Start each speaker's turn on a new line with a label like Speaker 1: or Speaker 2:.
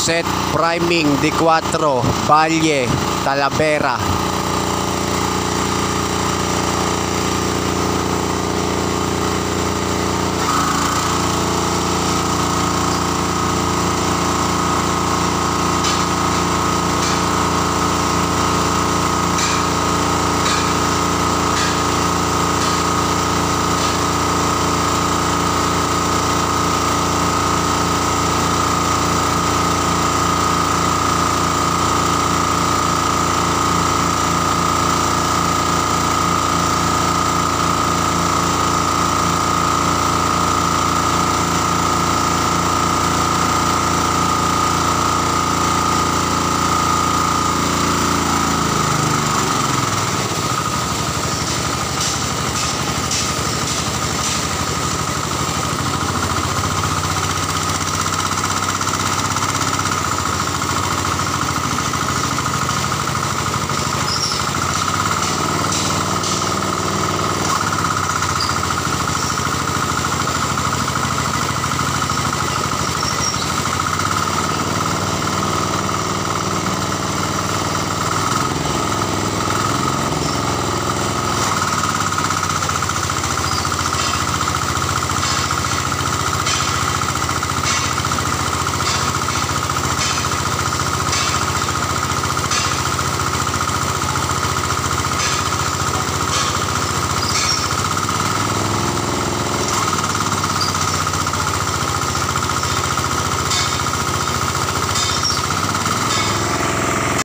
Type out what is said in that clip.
Speaker 1: set priming D4 Valle Talavera.